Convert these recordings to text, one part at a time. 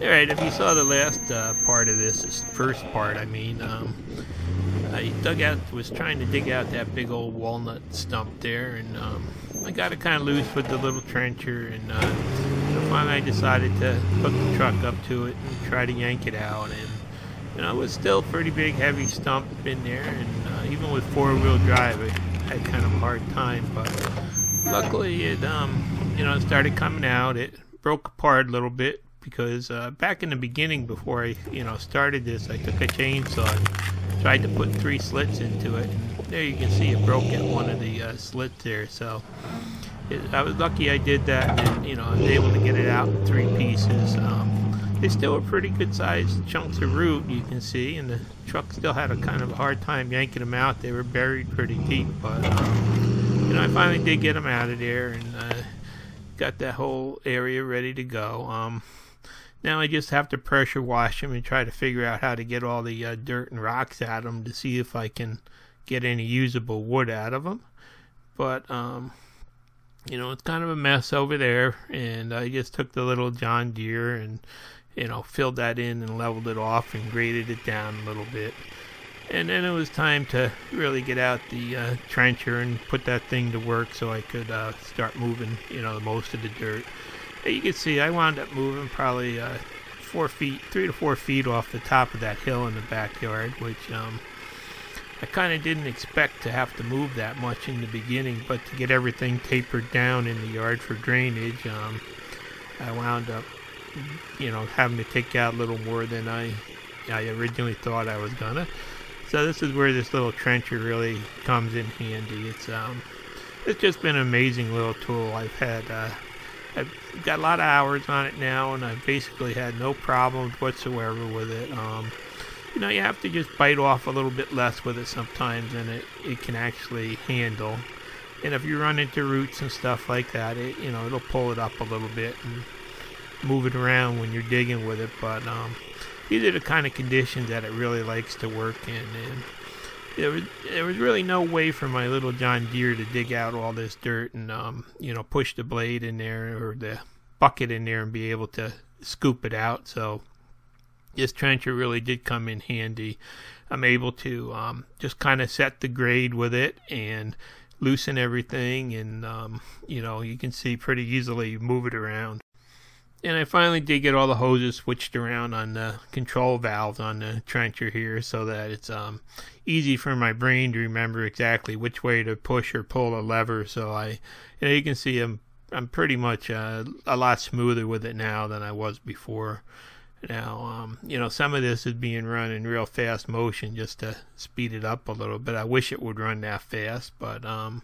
Alright, if you saw the last uh, part of this, this first part, I mean, um, I dug out, was trying to dig out that big old walnut stump there, and um, I got it kind of loose with the little trencher, and uh, so finally I decided to hook the truck up to it and try to yank it out, and you know, it was still pretty big, heavy stump in there, and uh, even with four-wheel drive, I had kind of a hard time, but luckily it, um, you know, it started coming out. It broke apart a little bit, because uh, back in the beginning, before I you know started this, I took a chainsaw and tried to put three slits into it. And there you can see it broke at one of the uh, slits there. So it, I was lucky I did that, and you know I was able to get it out in three pieces. Um, they still were pretty good sized chunks of root, you can see, and the truck still had a kind of a hard time yanking them out. They were buried pretty deep, but um, you know I finally did get them out of there and. Uh, got that whole area ready to go. Um, now I just have to pressure wash them and try to figure out how to get all the uh, dirt and rocks out of them to see if I can get any usable wood out of them. But, um, you know, it's kind of a mess over there. And I just took the little John Deere and, you know, filled that in and leveled it off and graded it down a little bit. And then it was time to really get out the uh, trencher and put that thing to work so I could uh, start moving, you know, most of the dirt you can see I wound up moving probably uh, four feet, three to four feet off the top of that hill in the backyard, which um, I kind of didn't expect to have to move that much in the beginning, but to get everything tapered down in the yard for drainage, um, I wound up, you know, having to take out a little more than I, I originally thought I was gonna. So this is where this little trencher really comes in handy. It's um, it's just been an amazing little tool. I've had uh, I've got a lot of hours on it now, and I've basically had no problems whatsoever with it. Um, you know, you have to just bite off a little bit less with it sometimes than it, it can actually handle. And if you run into roots and stuff like that, it you know it'll pull it up a little bit and move it around when you're digging with it. But um, these are the kind of conditions that it really likes to work in. And there was there was really no way for my little John Deere to dig out all this dirt and um, you know push the blade in there or the bucket in there and be able to scoop it out. So this trencher really did come in handy. I'm able to um, just kind of set the grade with it and loosen everything, and um, you know you can see pretty easily move it around. And I finally did get all the hoses switched around on the control valves on the trencher here so that it's um, easy for my brain to remember exactly which way to push or pull a lever. So I, you know, you can see I'm, I'm pretty much uh, a lot smoother with it now than I was before. Now, um, you know, some of this is being run in real fast motion just to speed it up a little bit. I wish it would run that fast, but um,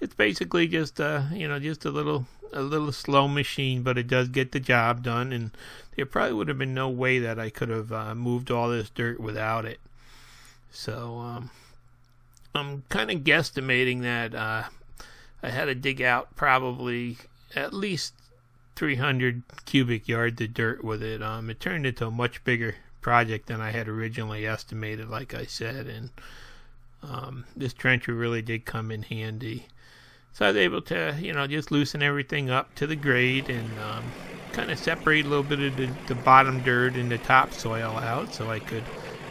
it's basically just uh, you know just a little a little slow machine, but it does get the job done. And there probably would have been no way that I could have uh, moved all this dirt without it. So um, I'm kind of guesstimating that uh, I had to dig out probably at least 300 cubic yards of dirt with it. Um, it turned into a much bigger project than I had originally estimated, like I said, and um, this trencher really did come in handy. So I was able to, you know, just loosen everything up to the grade and um, kind of separate a little bit of the, the bottom dirt and the topsoil out so I could,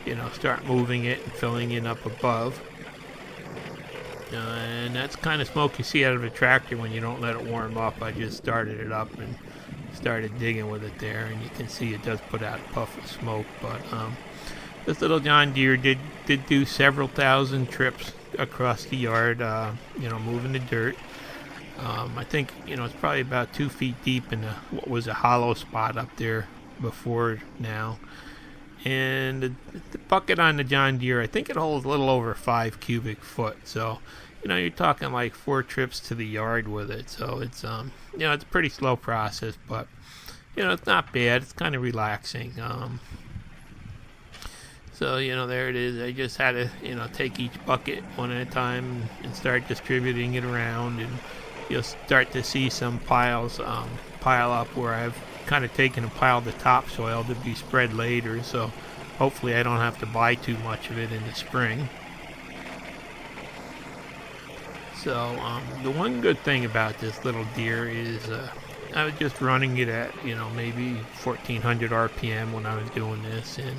you know, start moving it and filling it up above. Uh, and that's kind of smoke you see out of a tractor when you don't let it warm up. I just started it up and started digging with it there, and you can see it does put out a puff of smoke. But um, this little John Deere did did do several thousand trips across the yard, uh, you know, moving the dirt. Um, I think you know it's probably about two feet deep in a, what was a hollow spot up there before now. And the, the, bucket on the John Deere, I think it holds a little over five cubic foot. So, you know, you're talking like four trips to the yard with it. So it's um, you know, it's a pretty slow process, but you know, it's not bad. It's kind of relaxing. Um, so, you know, there it is. I just had to, you know, take each bucket one at a time and start distributing it around. And you'll start to see some piles um, pile up where I've kind of taken and piled the topsoil to be spread later. So hopefully I don't have to buy too much of it in the spring. So um, the one good thing about this little Deere is uh, I was just running it at you know maybe 1400 RPM when I was doing this, and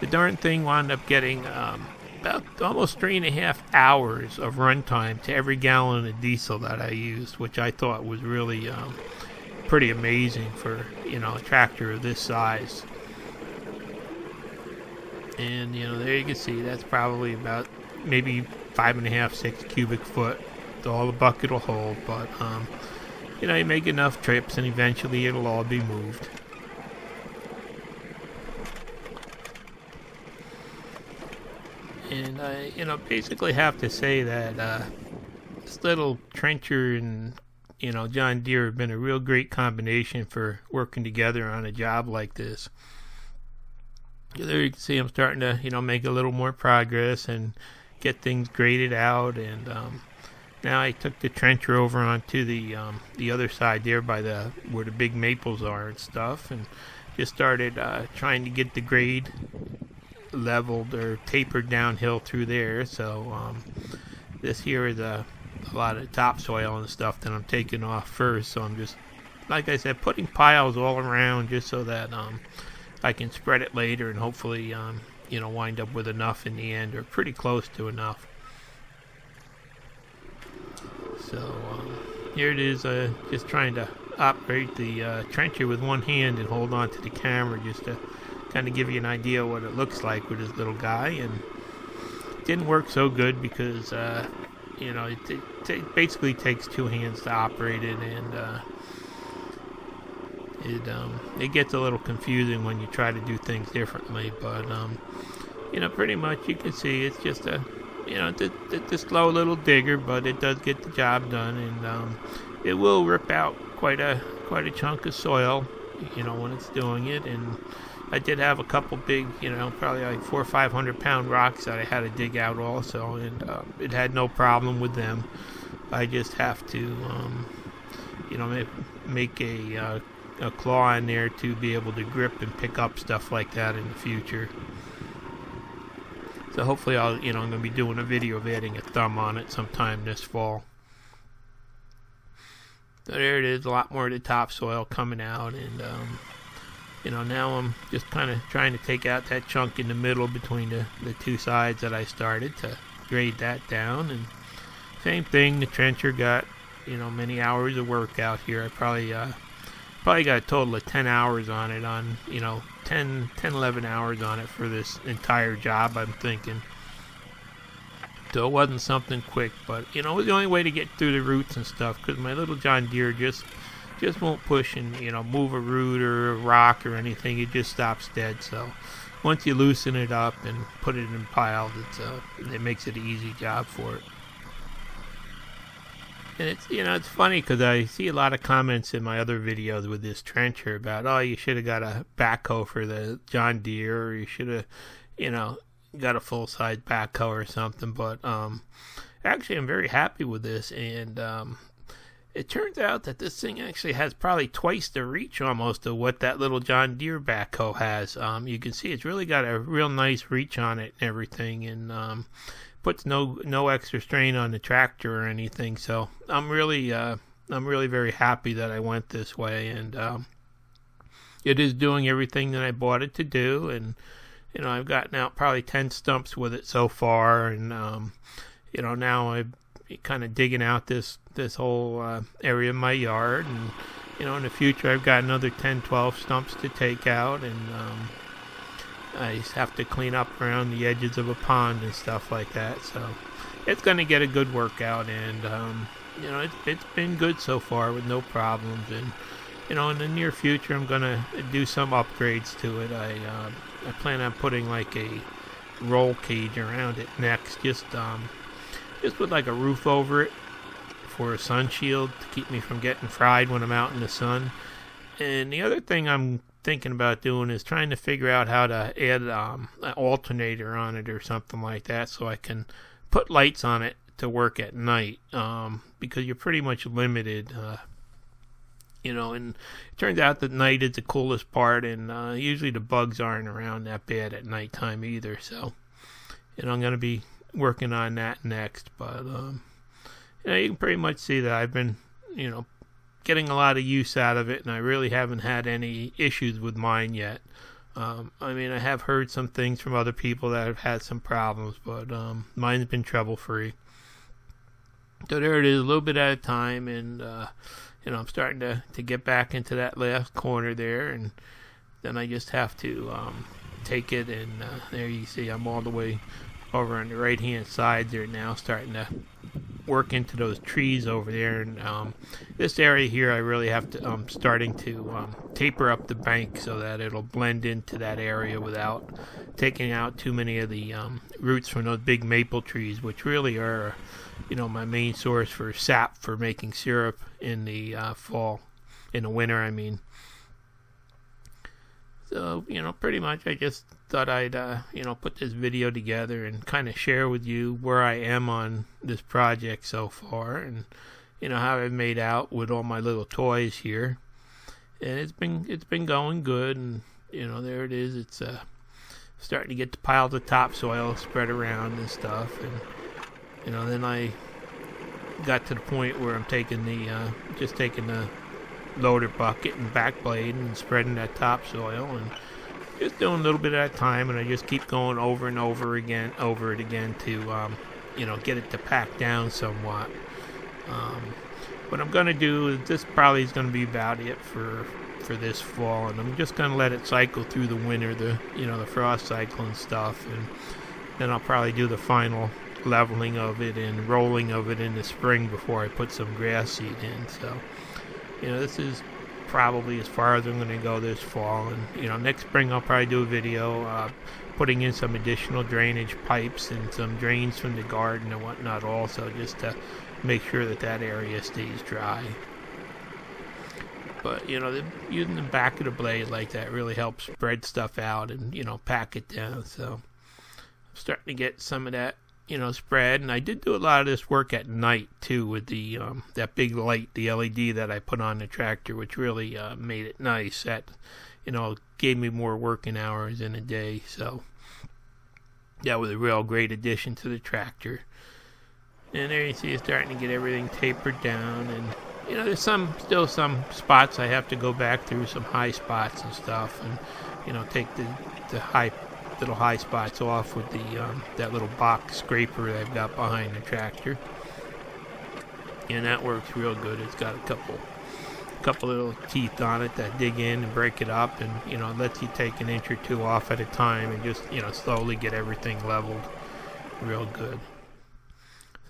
the darn thing wound up getting um, about almost three and a half hours of runtime to every gallon of diesel that I used, which I thought was really um, pretty amazing for you know a tractor of this size. And you know there you can see that's probably about maybe five and a half, six cubic foot. All the bucket will hold, but um, you know you make enough trips and eventually it'll all be moved. And I, you know, basically have to say that uh, this little trencher and you know John Deere have been a real great combination for working together on a job like this. There you can see I'm starting to you know make a little more progress and get things graded out and um, now I took the trencher over onto the um, the other side there by the where the big maples are and stuff and just started uh, trying to get the grade leveled or tapered downhill through there. So um, this here is a, a lot of topsoil and stuff that I'm taking off first. So I'm just, like I said, putting piles all around just so that um, I can spread it later and hopefully, um, you know, wind up with enough in the end or pretty close to enough. So um, here it is, uh, just trying to operate the uh, trencher with one hand and hold on to the camera just to kind of give you an idea what it looks like with this little guy. And didn't work so good because, uh, you know, it, it, it, basically takes two hands to operate it, and uh, it um, it gets a little confusing when you try to do things differently. But um, you know, pretty much you can see it's just a you know, the, the, the slow little digger, but it does get the job done, and um, it will rip out quite a quite a chunk of soil, you know, when it's doing it, and I did have a couple big, you know, probably like four or five hundred pound rocks that I had to dig out also, and uh, it had no problem with them. I just have to, um, you know, make, make a, uh, a claw in there to be able to grip and pick up stuff like that in the future. So hopefully I'll, you know, I'm going to be doing a video of adding a thumb on it sometime this fall. So there it is, a lot more of the topsoil coming out, and um, you know, now I'm just kind of trying to take out that chunk in the middle between the, the two sides that I started to grade that down. And same thing, the trencher got, you know, many hours of work out here. I probably, uh, probably got a total of 10 hours on it on, you know, 10, 10, 11 hours on it for this entire job, I'm thinking. So it wasn't something quick, but, you know, it was the only way to get through the roots and stuff because my little John Deere just just won't push and you know move a root or a rock or anything. It just stops dead. So once you loosen it up and put it in piles, it's uh, it makes it an easy job for it. And it's you know it's funny because I see a lot of comments in my other videos with this trencher about oh you should have got a backhoe for the John Deere or you should have you know got a full size backhoe or something. But um, actually I'm very happy with this and um, it turns out that this thing actually has probably twice the reach almost of what that little John Deere backhoe has. Um, you can see it's really got a real nice reach on it and everything, and um, puts no no extra strain on the tractor or anything. So I'm really uh, I'm really very happy that I went this way, and um, it is doing everything that I bought it to do. And you know I've gotten out probably ten stumps with it so far, and um, you know now I'm kind of digging out this this whole uh, area of my yard, and you know, in the future, I've got another 10, 12 stumps to take out, and um, I just have to clean up around the edges of a pond and stuff like that. So it's going to get a good workout, and um, you know, it, it's been good so far with no problems. And you know, in the near future, I'm going to do some upgrades to it. I uh, I plan on putting like a roll cage around it next, just um, just put like a roof over it for a sun shield to keep me from getting fried when I'm out in the sun. And the other thing I'm thinking about doing is trying to figure out how to add um, an alternator on it or something like that so I can put lights on it to work at night um, because you're pretty much limited. Uh, you know, and it turns out that night is the coolest part, and uh, usually the bugs aren't around that bad at nighttime either. So, and I'm going to be working on that next. But um, you know, you can pretty much see that I've been, you know, getting a lot of use out of it, and I really haven't had any issues with mine yet. Um, I mean, I have heard some things from other people that have had some problems, but um, mine's been trouble free. So there it is, a little bit at a time, and uh, you know I'm starting to to get back into that last corner there, and then I just have to um, take it, and uh, there you see I'm all the way over on the right hand side there now, starting to work into those trees over there. And um, this area here, I really have to, um, starting to um, taper up the bank so that it'll blend into that area without taking out too many of the um, roots from those big maple trees, which really are, you know, my main source for sap for making syrup in the uh, fall, in the winter, I mean. So, you know, pretty much I just thought I'd, uh, you know, put this video together and kind of share with you where I am on this project so far and, you know, how I've made out with all my little toys here. And it's been, it's been going good and, you know, there it is. It's, uh, starting to get the piles of topsoil spread around and stuff. And, you know, then I got to the point where I'm taking the, uh, just taking the loader bucket and back blade and spreading that topsoil and just doing a little bit at a time. And I just keep going over and over again over it again to um, you know get it to pack down somewhat. Um, what I'm gonna do is this probably is gonna be about it for for this fall. And I'm just gonna let it cycle through the winter the you know the frost cycle and stuff. And then I'll probably do the final leveling of it and rolling of it in the spring before I put some grass seed in. So you know, this is probably as far as I'm going to go this fall. And, you know, next spring I'll probably do a video uh, putting in some additional drainage pipes and some drains from the garden and whatnot also just to make sure that that area stays dry. But, you know, the, using the back of the blade like that really helps spread stuff out and, you know, pack it down. So I'm starting to get some of that you know, spread. And I did do a lot of this work at night too with the um, that big light, the LED that I put on the tractor, which really uh, made it nice. That you know gave me more working hours in a day. So that was a real great addition to the tractor. And there you see it's starting to get everything tapered down and you know there's some still some spots I have to go back through some high spots and stuff and you know take the the high little high spots off with the um, that little box scraper they've got behind the tractor. And that works real good. It's got a couple couple little teeth on it that dig in and break it up and you know lets you take an inch or two off at a time and just you know slowly get everything leveled real good.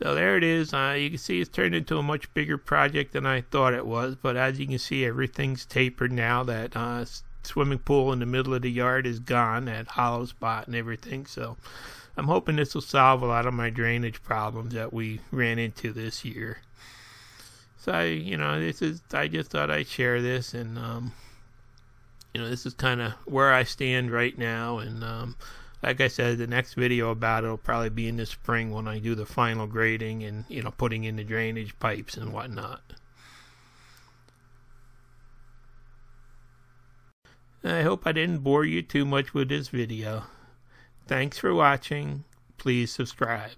So there it is. Uh, you can see it's turned into a much bigger project than I thought it was. But as you can see, everything's tapered now. That uh, swimming pool in the middle of the yard is gone, that hollow spot and everything. So I'm hoping this will solve a lot of my drainage problems that we ran into this year. So I, you know, this is I just thought I'd share this and um, you know, this is kind of where I stand right now and um, like I said, the next video about it will probably be in the spring when I do the final grading and you know putting in the drainage pipes and whatnot. I hope I didn't bore you too much with this video. Thanks for watching. Please subscribe.